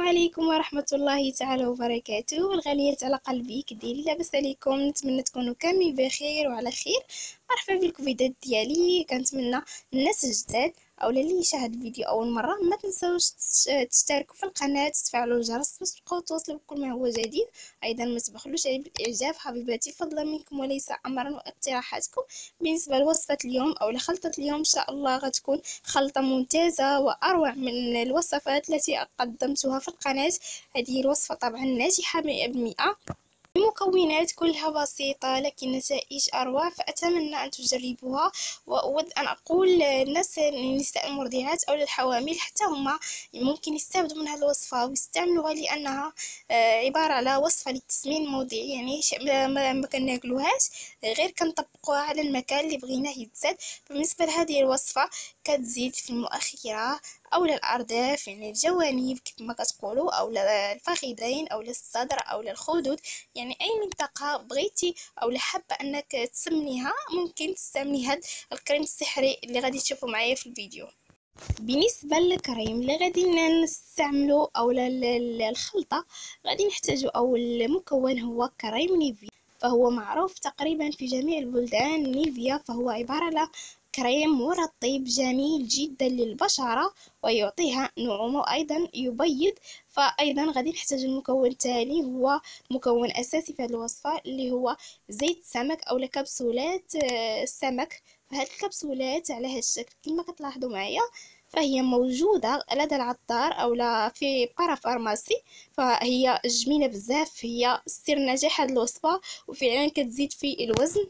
عليكم ورحمة الله تعالى وبركاته. الغاليات على قلبي كديري لاباس عليكم. نتمنى تكونوا كاملين بخير وعلى خير. مرحبا الفيديو ديالي. كنتمنى الناس الجداد أو اللي يشاهد الفيديو أول مرة. ما تنساوش تشتركوا في القناة وتفعلوا الجرس باش تبقاو توصلوا بكل ما هو جديد. أيضا ما تبخلوش علي بالاعجاب حبيباتي. فضلا منكم وليس امرا واقتراحاتكم. بالنسبة لوصفة اليوم أو لخلطة اليوم إن شاء الله غتكون خلطة ممتازة وأروع من الوصفات التي قدمتها في القناة. هذه الوصفة طبعا ناجحة 100% المكونات كلها بسيطة لكن نتائج أروع فأتمنى أن تجربوها. وأود أن أقول للناس النساء المرضعات أو للحوامل حتى هما ممكن يستافدوا من هذه الوصفة ويستعملوها لأنها آه، عبارة على وصفة للتسمين الموضعي يعني ما كناكلوهاش غير كنطبقوها على المكان اللي بغيناه يتزاد. بالنسبة لهذه الوصفة كتزيد في المؤخرة أو للأرداف يعني الجوانب كيف ما كتقولوا أو للفخذين أو للصدر أو للخدود. يعني أي منطقة بغيتي أو حابة أنك تسمنيها ممكن تستعملي هاد الكريم السحري اللي غادي تشوفوا معايا في الفيديو. بالنسبة للكريم اللي غادي نستعملو أو الخلطة غادي نحتاجو أو المكون هو كريم نيفيا. فهو معروف تقريبا في جميع البلدان نيفيا فهو عبارة على كريم مرطب جميل جدا للبشرة ويعطيها نعومة وأيضا يبيض. فأيضا غادي نحتاج المكون التالي هو مكون أساسي في هذه الوصفة اللي هو زيت سمك أو لكبسولات السمك آه، فهاد الكبسولات على هذا الشكل كما كتلاحظوا معايا فهي موجودة لدى العطار أو لا في بارافارماسي. فهي جميلة بزاف هي سر نجاح هذه الوصفة وفعلا كتزيد في الوزن.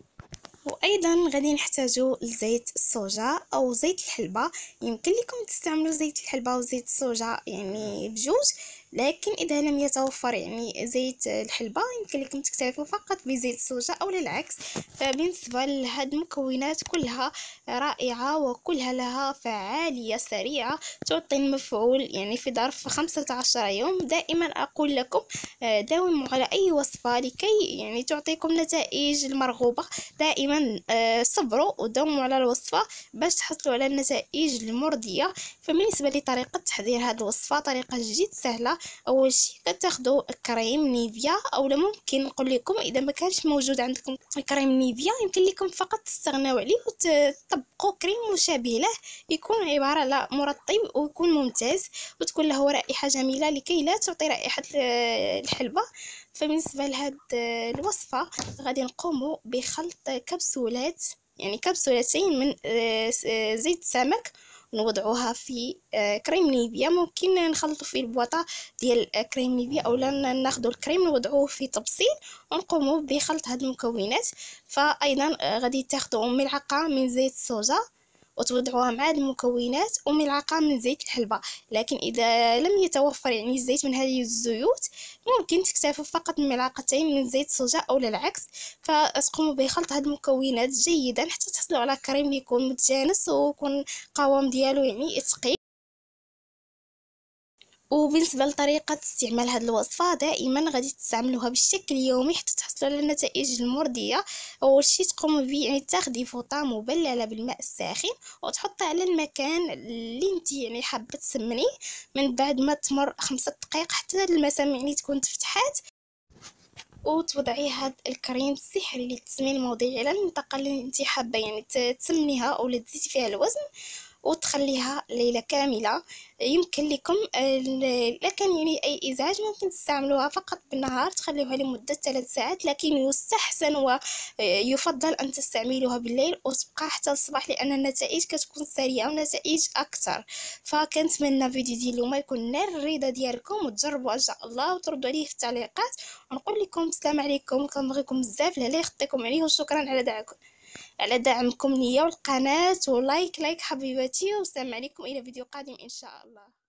وأيضا غادي نحتاجو لزيت الصوجا أو زيت الحلبة. يمكن لكم تستعملوا زيت الحلبة وزيت الصوجا يعني بجوج. لكن إذا لم يتوفر يعني زيت الحلبة يمكن لكم تكتفوا فقط بزيت الصوجا أو للعكس فبالنسبة لهاد المكونات كلها رائعة وكلها لها فعالية سريعة تعطي المفعول يعني في ظرف خمسة عشر يوم. دائما أقول لكم آه، داوموا على أي وصفة لكي يعني تعطيكم نتائج المرغوبة. دائما آه، صبروا وداوموا على الوصفة باش تحصلوا على النتائج المرضية. فبالنسبة لطريقة تحضير هذه الوصفة طريقة جد سهلة أول شيء كتاخذوا كريم نيفيا أو ممكن نقول لكم إذا ما كانش موجود عندكم كريم نيفيا يمكن لكم فقط تستغناو عليه وتطبقوا كريم مشابه له يكون عبارة على مرطب ويكون ممتاز وتكون له رائحة جميلة لكي لا تعطي رائحة الحلبة. فبالنسبة لهاد الوصفة غادي نقوم بخلط كبسولات يعني كبسولتين من آه، زيت سمك نوضعوها في آه، كريم نيفيا. ممكن نخلطو في البواطة ديال كريم نيفيا اولا ناخذ الكريم نوضعوه في طبسيل ونقوموا بخلط هاد المكونات. فايضا آه، غادي تاخذوا ملعقة من زيت الصوجا وتوضعوها مع المكونات وملعقة من زيت الحلبة. لكن إذا لم يتوفر يعني الزيت من هذه الزيوت ممكن تكتفوا فقط بملعقتين من زيت الصوجا أو العكس فتقوموا بخلط هذه المكونات جيدا حتى تحصلوا على كريم يكون متجانس ويكون قوام ديالو يعني ثقيل وبالنسبه لطريقه استعمال هذه الوصفة دائما غادي تستعملوها بالشكل اليومي حتى تحصلوا على النتائج المرضية. أول شيء تقوموا ب يعني تاخدي فوطه مبلله بالماء الساخن وتحطي على المكان اللي أنت يعني حابة تسمنيه. من بعد ما تمر خمسة دقائق حتى المسام يعني تكون تفتحات وتوضعي هاد الكريم السحري للتسمين الموضعي على المنطقة اللي أنت حابة يعني تسمنيها أو تزيدي فيها الوزن. وتخليها ليلة كاملة. يمكن لكم لا كان يعني أي إزعاج ممكن تستعملوها فقط بالنهار تخليوها لمدة ثلاث ساعات لكن يستحسن ويفضل أن تستعملوها بالليل وتبقى حتى الصباح لأن النتائج كتكون سريعة ونتائج أكثر. فكنتمنى فيديو ديال اليوم يكون نال الرضا ديالكم وتجربوا إن شاء الله وتردوا عليه في التعليقات. ونقول لكم السلام عليكم. كنبغيكم بزاف لا يخطيكم عليا وشكرا على دعمكم على دعمكم ليا والقناة و like like حبيباتي والسلام عليكم إلى فيديو قادم إن شاء الله.